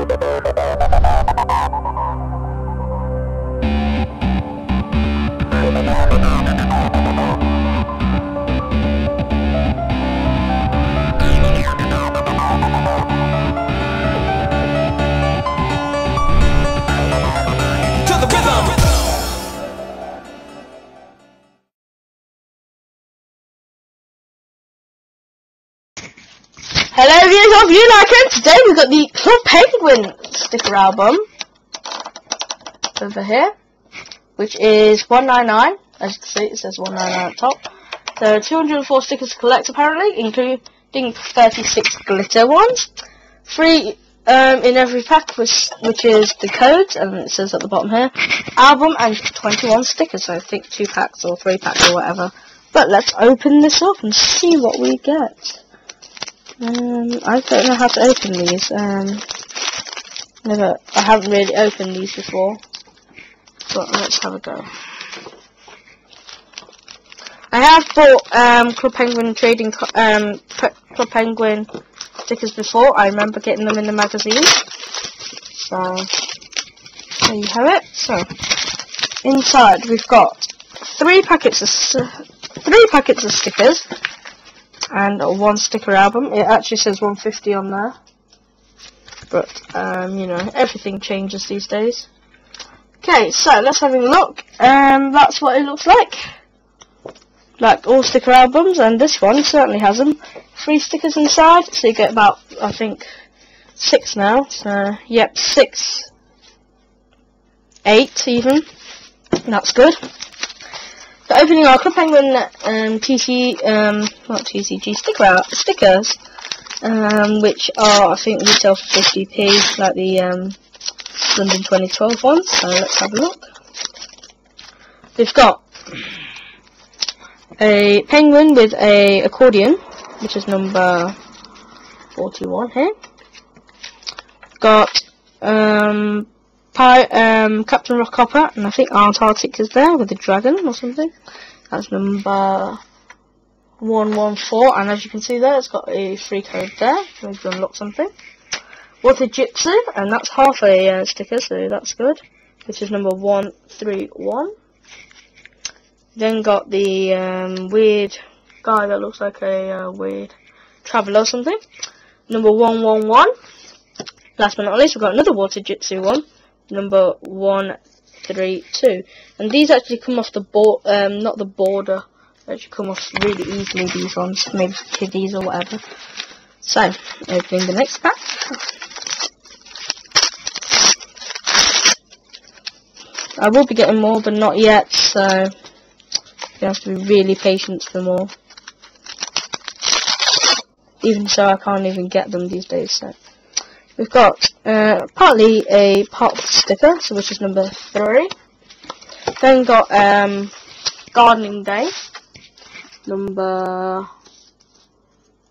The rhythm. Of United. Today we've got the Club Penguin sticker album over here, which is 199. As you can see, it says 199 at the top. There are 204 stickers to collect apparently, including 36 glitter ones. Three um, in every pack, which, which is the code, and it says at the bottom here, album and 21 stickers. So I think two packs or three packs or whatever. But let's open this up and see what we get. Um, I don't know how to open these. Um, never, I haven't really opened these before. But let's have a go. I have bought um, Club Penguin trading um, Club Penguin stickers before. I remember getting them in the magazine. So there you have it. So inside we've got three packets of three packets of stickers and a one sticker album. It actually says 150 on there. But, um, you know, everything changes these days. Okay, so let's have a look. Um, that's what it looks like. Like all sticker albums, and this one certainly has them. Three stickers inside, so you get about, I think, six now. So, yep, six, eight even. That's good. Opening our Club Penguin um, TC, um, not TCG, sticker out, stickers, um, which are, I think, retail for 50p, like the um, London 2012 ones. So let's have a look. We've got a penguin with a accordion, which is number 41 here. Got um, Pi um, Captain Rockhopper, and I think Antarctic is there with a dragon or something. That's number 114, and as you can see there, it's got a free code there. Maybe unlock something. Water Jitsu, and that's half a uh, sticker, so that's good. Which is number 131. Then got the um, weird guy that looks like a uh, weird traveller or something. Number 111. Last but not least, we've got another Water Jitsu one number one three two. And these actually come off the board um not the border. They actually come off really easily these ones maybe kiddies or whatever. So opening the next pack. I will be getting more but not yet so you have to be really patient for more. Even so I can't even get them these days so We've got uh, partly a pop sticker, so which is number three. Then got um, Gardening Day, number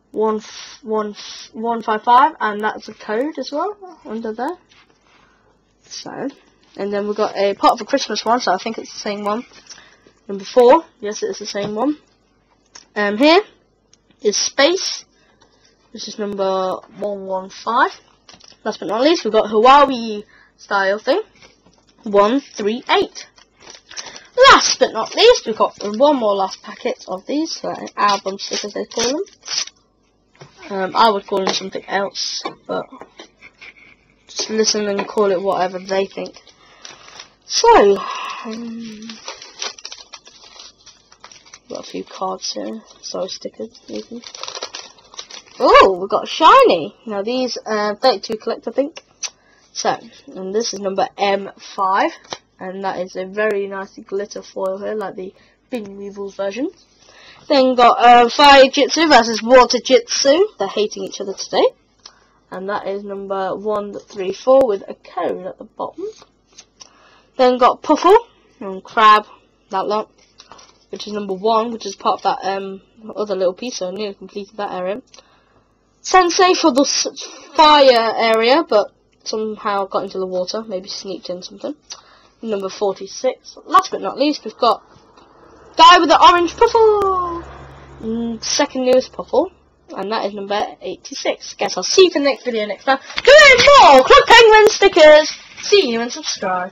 one one one five five, and that's a code as well under there. So, and then we've got a part of a Christmas one, so I think it's the same one. Number four, yes, it's the same one. Um, here is Space. This is number one one five. Last but not least, we've got Hawaii style thing. 138. Last but not least, we've got one more last packet of these, uh, album stickers they call them. Um, I would call them something else, but just listen and call it whatever they think. So, um, got a few cards here, so stickers, maybe. Oh, we've got shiny. Now these uh, 32 collect, I think. So, and this is number M5, and that is a very nice glitter foil here, like the Bin Weevils version. Then got uh, Fire Jitsu versus Water Jitsu. They're hating each other today. And that is number 134 with a cone at the bottom. Then got Puffle and Crab, that lot, which is number 1, which is part of that um, other little piece, so I nearly completed that area. Sensei for the fire area, but somehow got into the water, maybe sneaked in something. Number 46. Last but not least, we've got Guy with the Orange Puffle! Mm, second newest Puffle. and that is number 86. Guess I'll see you for the next video next time. Doing more Club Penguin stickers. See you and subscribe.